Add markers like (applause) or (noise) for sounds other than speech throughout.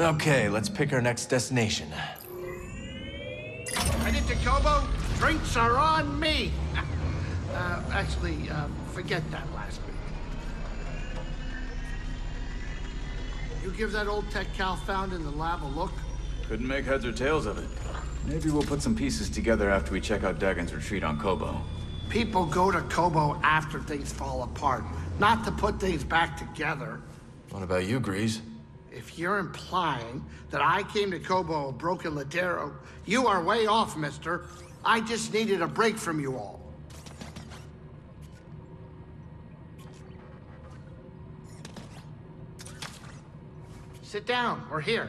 Okay, let's pick our next destination. Headed to Koboh? Drinks are on me. (laughs) Uh, actually, uh, forget that last bit. You give that old tech Cal found in the lab a look? Couldn't make heads or tails of it. Maybe we'll put some pieces together after we check out Dagan's retreat on Koboh. People go to Koboh after things fall apart, not to put things back together. What about you, Greez? If you're implying that I came to Koboh broken Ladero, you are way off, mister. I just needed a break from you all. Sit down. We're here.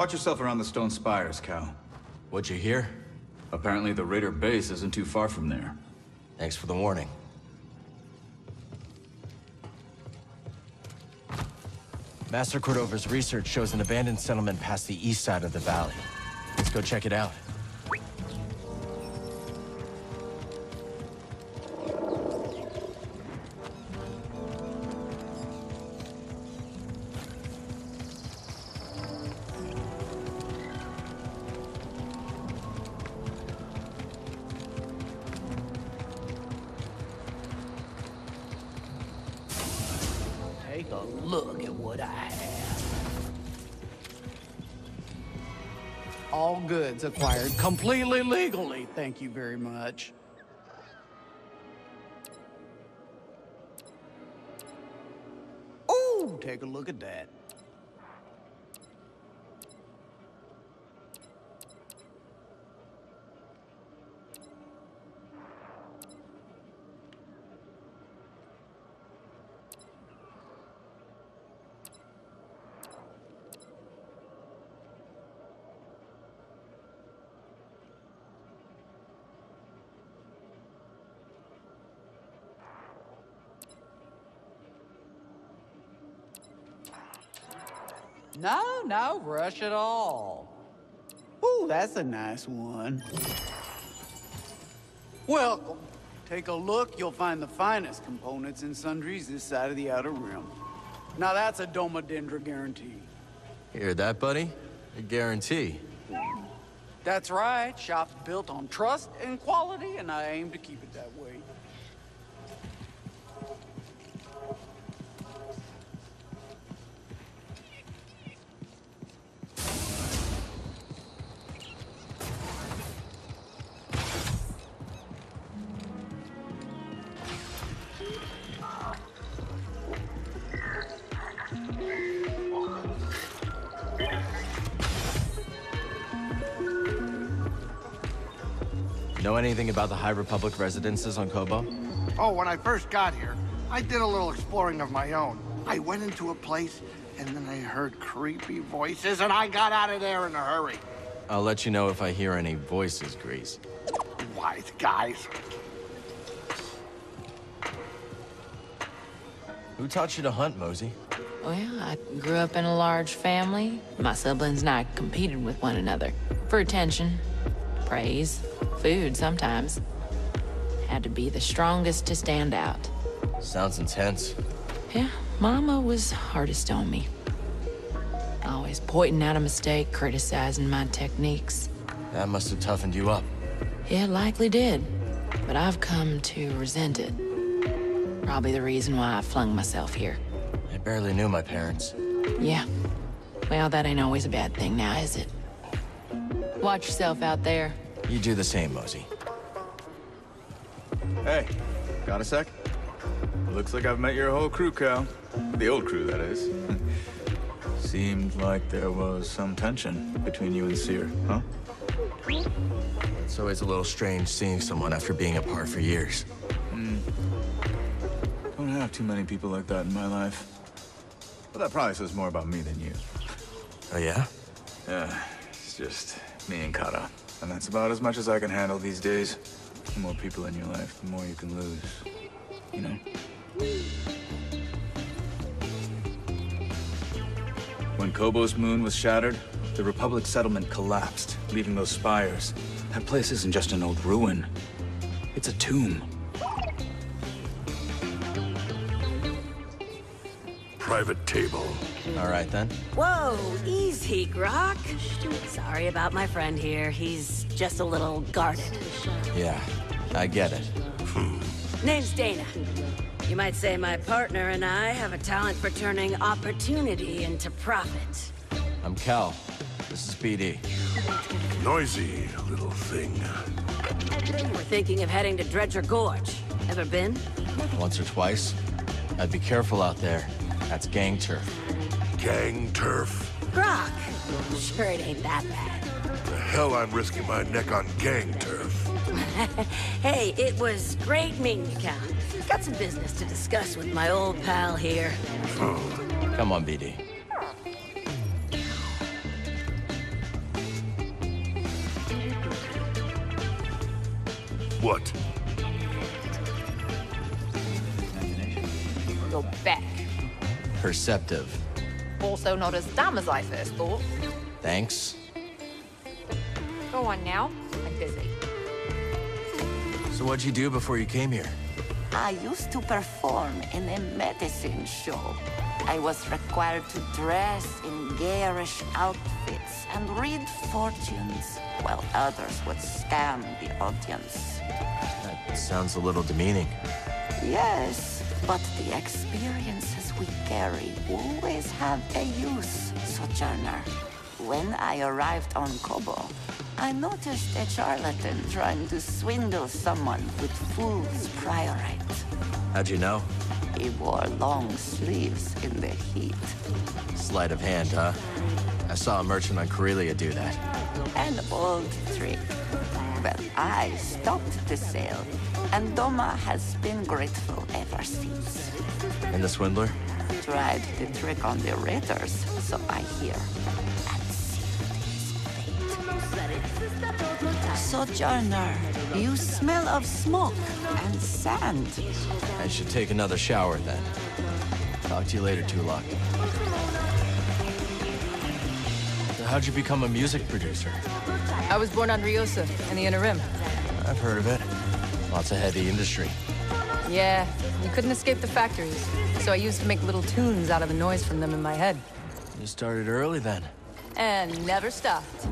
Watch yourself around the stone spires, Cal. What'd you hear? Apparently the Raider base isn't too far from there. Thanks for the warning. Master Cordova's research shows an abandoned settlement past the east side of the valley. Let's go check it out. A look at what I have. All goods acquired completely legally, thank you very much. Ooh, take a look at that. No, no rush at all. Ooh, that's a nice one. Welcome. Take a look, you'll find the finest components and sundries this side of the Outer Rim. Now that's a Doma Dendra guarantee. Hear that, buddy? A guarantee. That's right, shop's built on trust and quality, and I aim to keep it that way. About the High Republic residences on Koboh? Oh, when I first got here, I did a little exploring of my own. I went into a place, and then I heard creepy voices, and I got out of there in a hurry. I'll let you know if I hear any voices, Greez. Wise guys. Who taught you to hunt, Mosey? Well, I grew up in a large family. My siblings and I competed with one another for attention, praise, food sometimes. Had to be the strongest to stand out. Sounds intense. Yeah, Mama was hardest on me. Always pointing out a mistake, criticizing my techniques. That must have toughened you up. Yeah, it likely did. But I've come to resent it. Probably the reason why I flung myself here. I barely knew my parents. Yeah. Well, that ain't always a bad thing now, is it? Watch yourself out there. You do the same, Mosey. Hey, got a sec? Looks like I've met your whole crew, Cal. The old crew, that is. (laughs) Seemed like there was some tension between you and Cere, huh? It's always a little strange seeing someone after being apart for years. Hmm. Don't have too many people like that in my life. But that probably says more about me than you. Oh, yeah? Yeah, it's just me and Kara. And that's about as much as I can handle these days. The more people in your life, the more you can lose. You know? When Koboh's moon was shattered, the Republic settlement collapsed, leaving those spires. That place isn't just an old ruin. It's a tomb. Private table. All right, then. Whoa, easy, Grok. Sorry about my friend here. He's just a little guarded. Yeah, I get it. Hmm. Name's Dana. You might say my partner and I have a talent for turning opportunity into profit. I'm Cal. This is BD. Noisy little thing. We're thinking of heading to Dredger Gorge. Ever been? Once or twice. I'd be careful out there. That's gang turf. Gang turf. Grok. Sure it ain't that bad. The hell I'm risking my neck on gang turf. (laughs) Hey, it was great meeting you, Cal. Got some business to discuss with my old pal here. Come on, BD. What? Perceptive. Also not as dumb as I first thought. Thanks. Go on now. I'm busy. So what'd you do before you came here? I used to perform in a medicine show. I was required to dress in garish outfits and read fortunes, while others would scam the audience. That sounds a little demeaning. Yes, but the experiences we carry always have a use, Sojourner. When I arrived on Koboh, I noticed a charlatan trying to swindle someone with fool's priorite. How'd you know? He wore long sleeves in the heat. Sleight of hand, huh? I saw a merchant on Corellia do that. An old trick. But I stopped the sale, and Doma has been grateful ever since. And the swindler? Tried the trick on the raiders, so I hear. And sealed. Sojourner, you smell of smoke and sand. I should take another shower then. Talk to you later, Tulak. So how'd you become a music producer? I was born on Riosa, in the Inner Rim. I've heard of it. Lots of heavy industry. Yeah, you couldn't escape the factories. So I used to make little tunes out of the noise from them in my head. You started early then. And never stopped.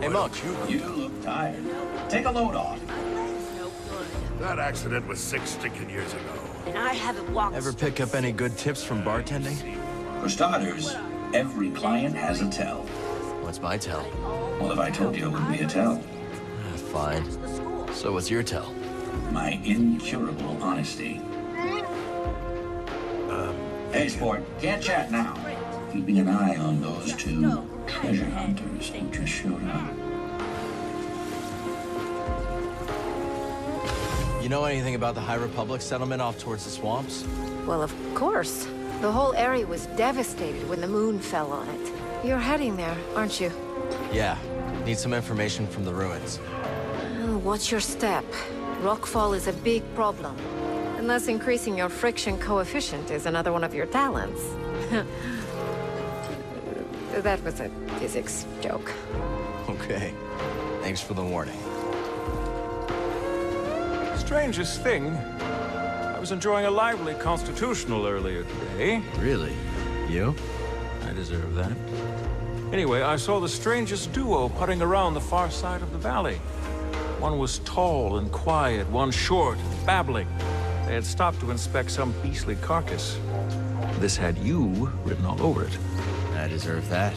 Hey, Monk. You You look tired. Take a load off. No good. That accident was six stinking years ago. And I haven't walked. Ever pick up any good tips from bartending? For starters, every client has a tell. What's my tell? Well, if I told you, it wouldn't be a tell. Ah, Fine. So what's your tell? My incurable honesty. Hey, sport, can't chat now. Keeping an eye on those two treasure hunters who just showed up. You know anything about the High Republic settlement off towards the swamps? Well, of course. The whole area was devastated when the moon fell on it. You're heading there, aren't you? Yeah. Need some information from the ruins. Watch your step. Rockfall is a big problem. Unless increasing your friction coefficient is another one of your talents. (laughs) that was a physics joke. Okay. Thanks for the warning. Strangest thing, I was enjoying a lively constitutional earlier today. Really? You? I deserve that. Anyway, I saw the strangest duo putting around the far side of the valley. One was tall and quiet, one short, and babbling. They had stopped to inspect some beastly carcass. This had you written all over it. I deserve that.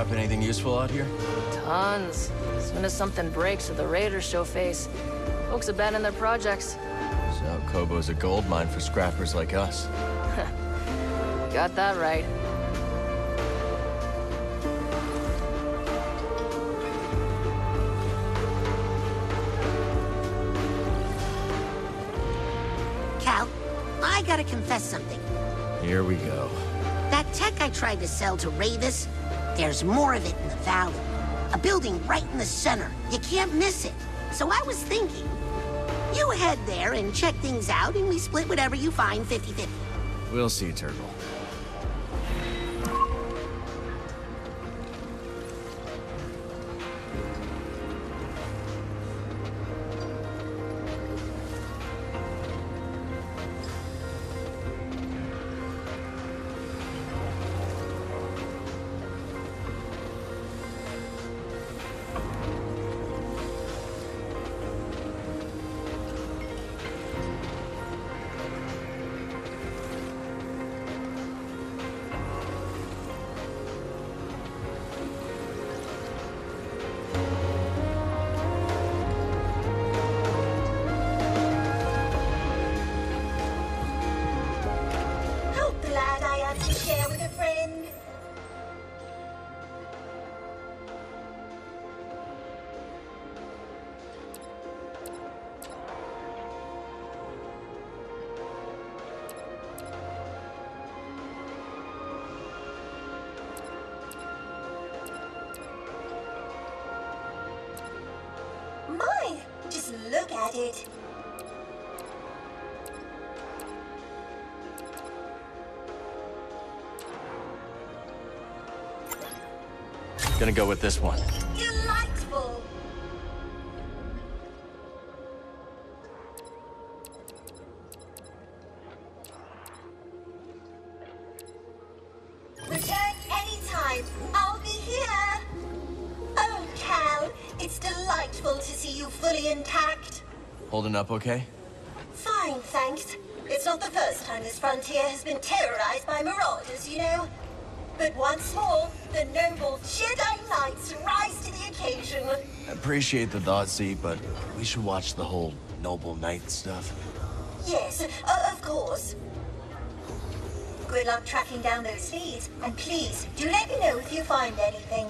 Scrap anything useful out here? Tons. As soon as something breaks or the raiders show face, folks abandon their projects. So Koboh's a gold mine for scrappers like us. (laughs) Got that right. Cal, I gotta confess something. Here we go. That tech I tried to sell to Ravis, there's more of it in the valley. A building right in the center. You can't miss it. So I was thinking, you head there and check things out, and we split whatever you find 50-50. We'll see, Turgle. At. Gonna go with this one. Up okay? Fine, thanks. It's not the first time this frontier has been terrorized by marauders, you know. But once more, the noble Jedi Knights rise to the occasion. I appreciate the thought, Zee, but we should watch the whole Noble Knight stuff. Yes, uh, of course. Good luck tracking down those leads, and please do let me know if you find anything.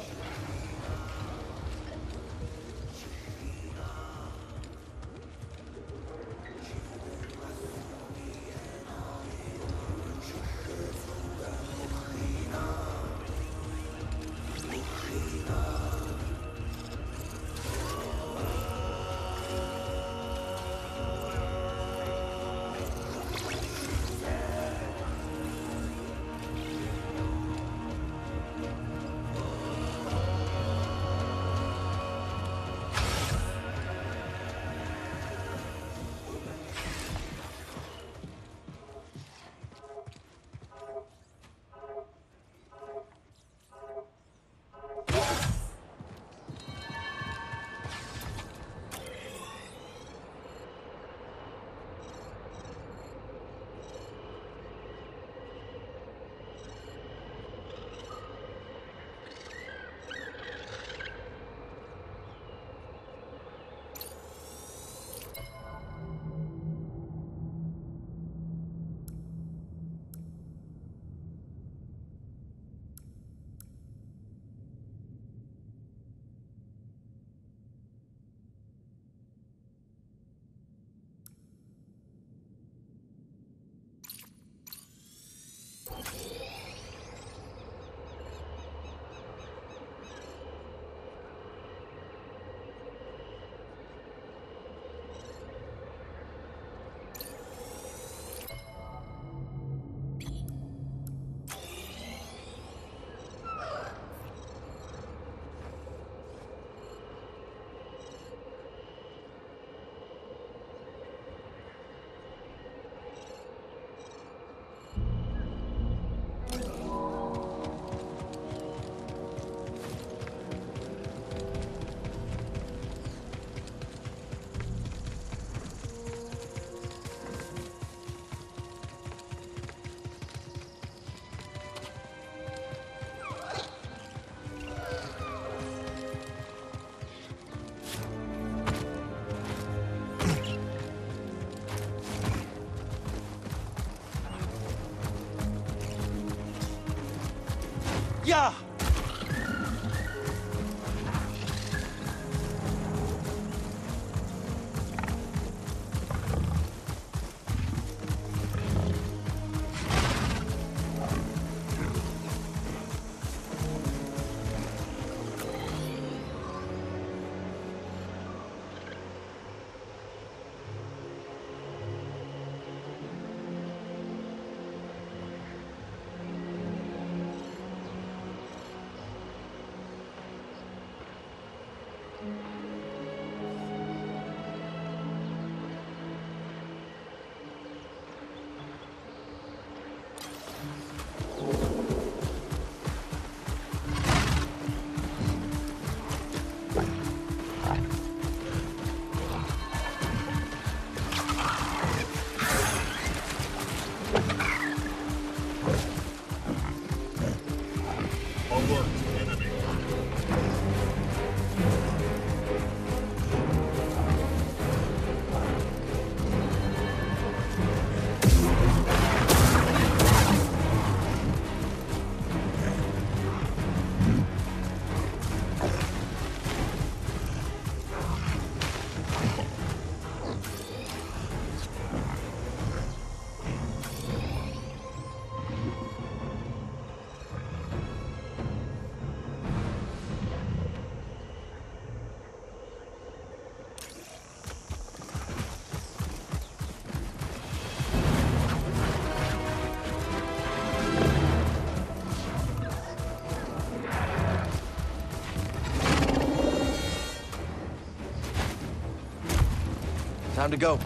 Time to go.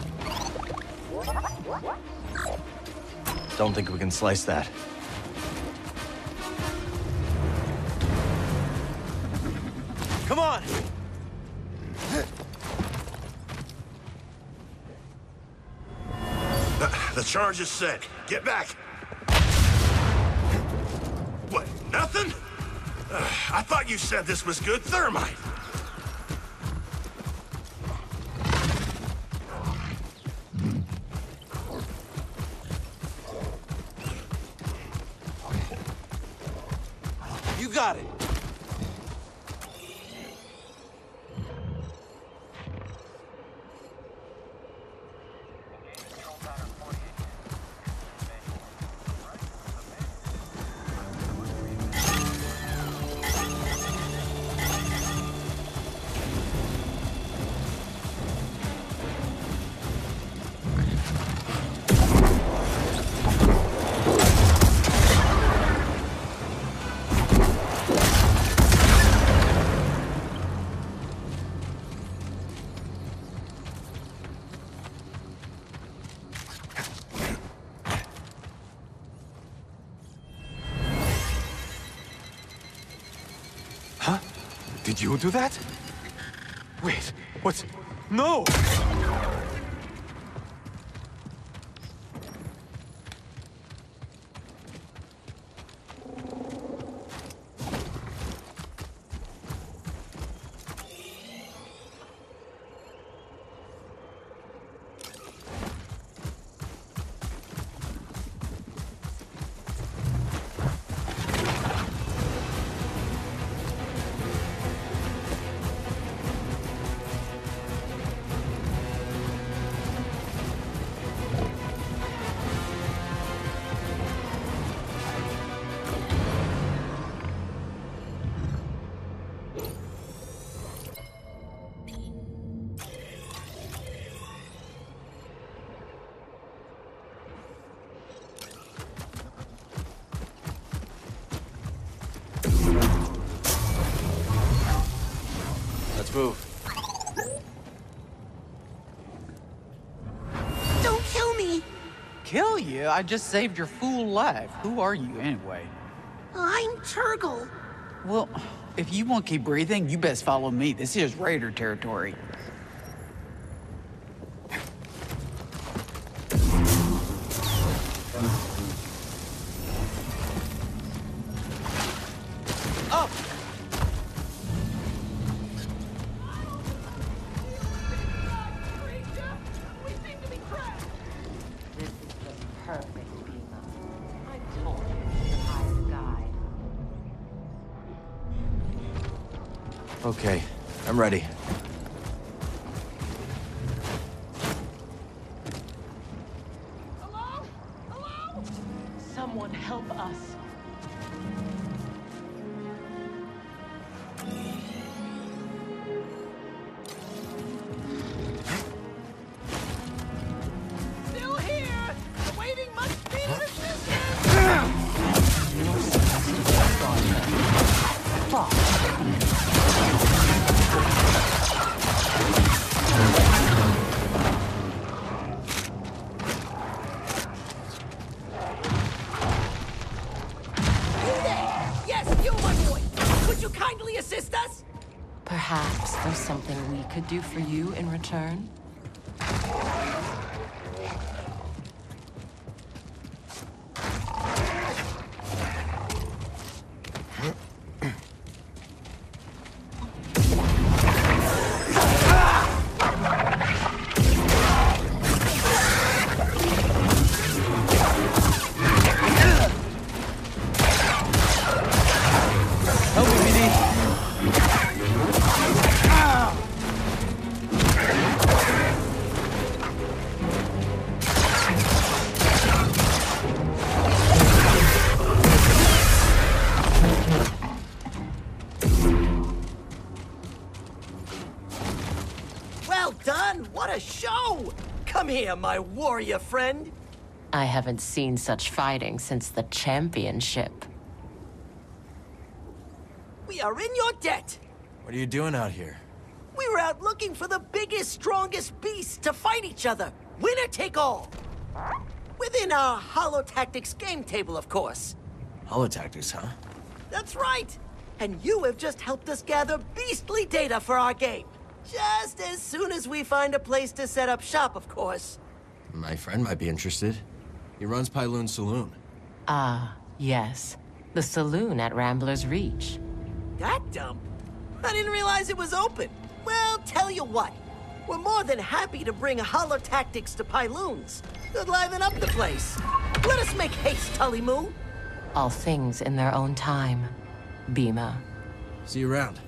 Don't think we can slice that. Come on! The, charge is set. Get back. What, nothing? Uh, I thought you said this was good thermite. Did you do that? Wait, what's... No! I just saved your fool life. Who are you, anyway? I'm Turgle. Well, if you want to keep breathing, you best follow me. This is Raider territory. Okay, I'm ready. Come my warrior friend. I haven't seen such fighting since the championship. We are in your debt. What are you doing out here? We were out looking for the biggest, strongest beasts to fight each other. Winner take all. Within our Holotactics game table, of course. Holotactics, huh? That's right. And you have just helped us gather beastly data for our game. Just as soon as we find a place to set up shop, of course. My friend might be interested. He runs Pyloon Saloon. Ah, yes. The saloon at Rambler's Reach. That dump? I didn't realize it was open. Well, tell you what. We're more than happy to bring Holotactics to Pyloons. Could liven up the place. Let us make haste, Tully Moo. All things in their own time. Bima. See you around.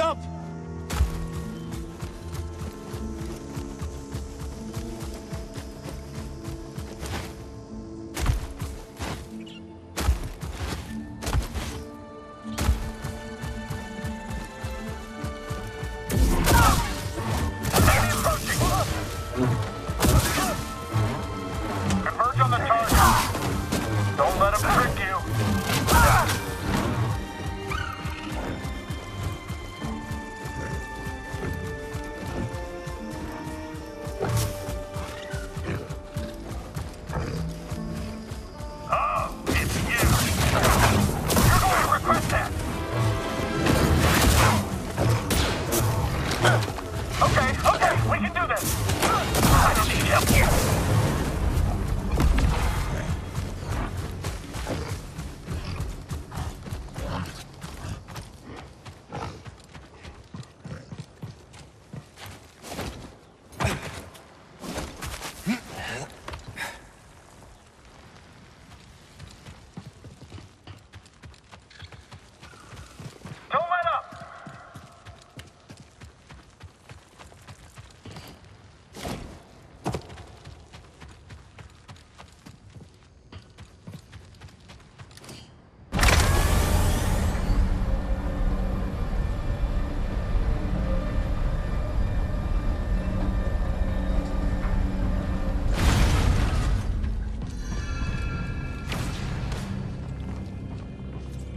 Jump!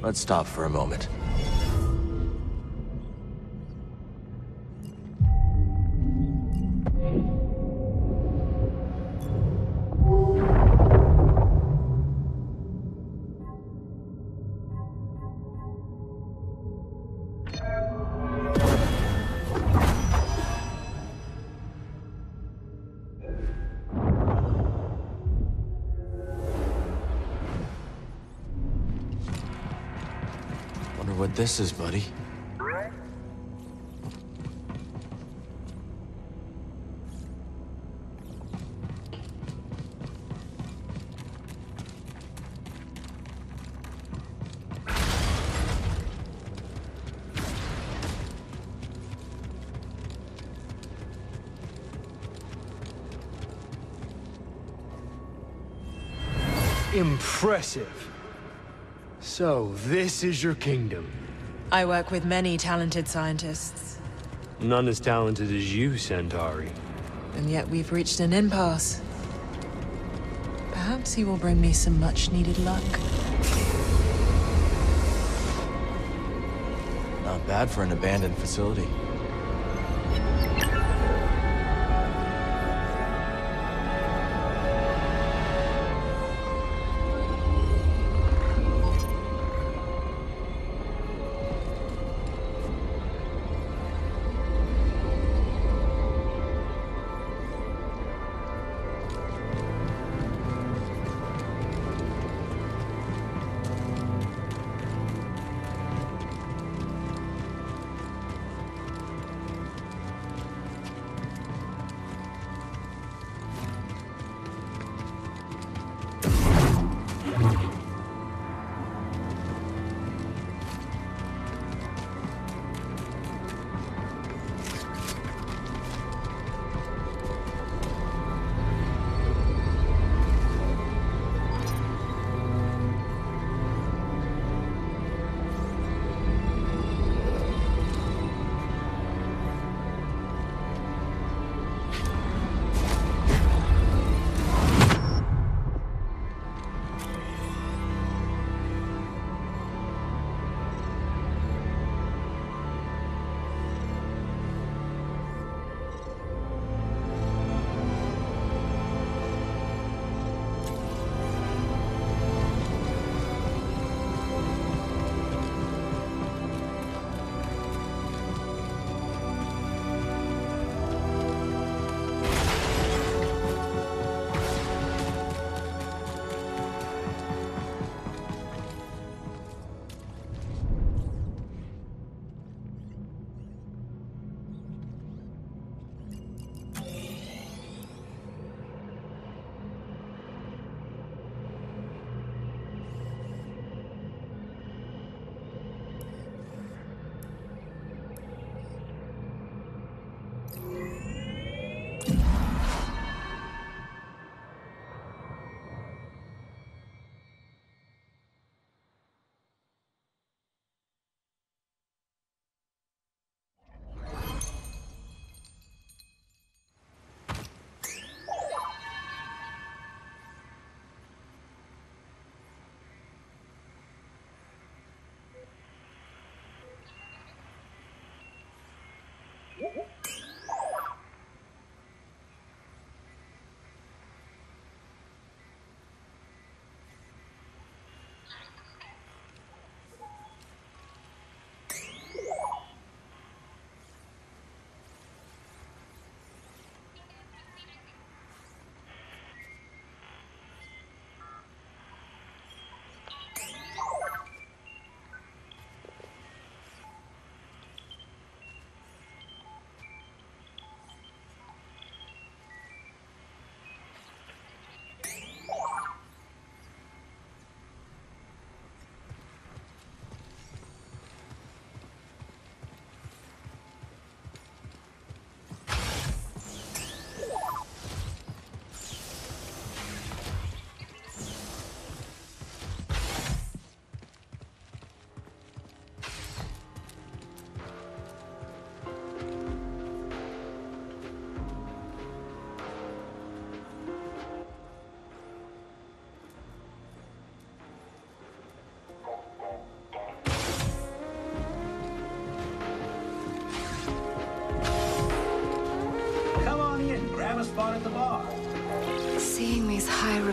Let's stop for a moment. What this is, buddy. Impressive. So, this is your kingdom. I work with many talented scientists, None as talented as you, Santari. and yet we've reached an impasse. Perhaps he will bring me some much-needed luck. Not bad for an abandoned facility.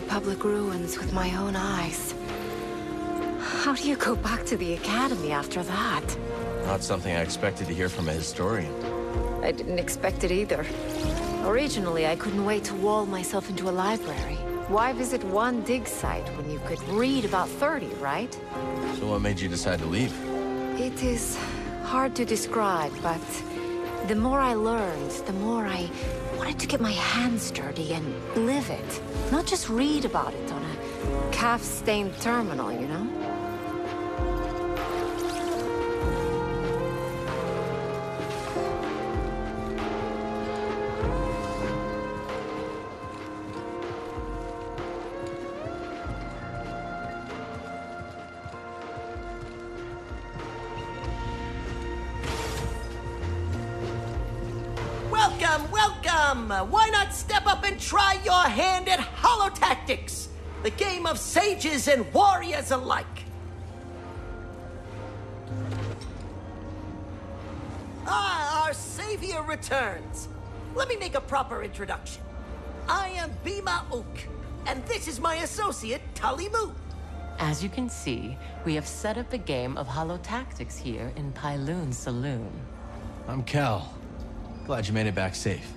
Republic ruins with my own eyes. How do you go back to the Academy after that? Not something I expected to hear from a historian. I didn't expect it either. Originally, I couldn't wait to wall myself into a library. Why visit one dig site when you could read about 30, right? So what made you decide to leave? It is hard to describe, but the more I learned, the more I wanted to get my hands dirty and live it. Not just read about it on a caf-stained terminal, you know? And try your hand at Holotactics? The game of sages and warriors alike. Ah, our savior returns. Let me make a proper introduction. I am Bima Ook, and this is my associate, Tully Moo. As you can see, we have set up a game of holotactics here in Pyloon Saloon. I'm Cal. Glad you made it back safe.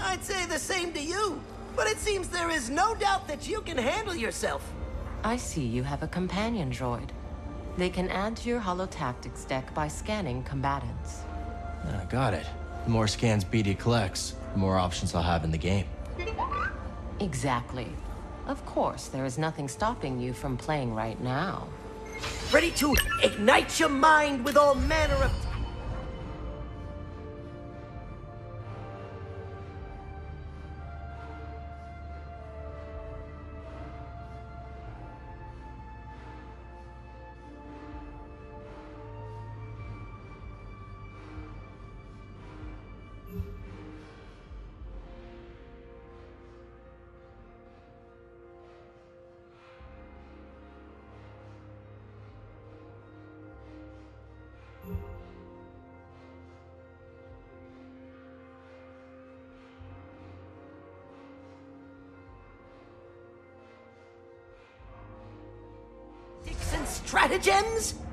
I'd say the same to you, but it seems there is no doubt that you can handle yourself. I see you have a companion droid. They can add to your holotactics deck by scanning combatants. Ah, got it. The more scans BD collects, the more options I'll have in the game. Exactly. Of course, there is nothing stopping you from playing right now. Ready to ignite your mind with all manner of stratagems?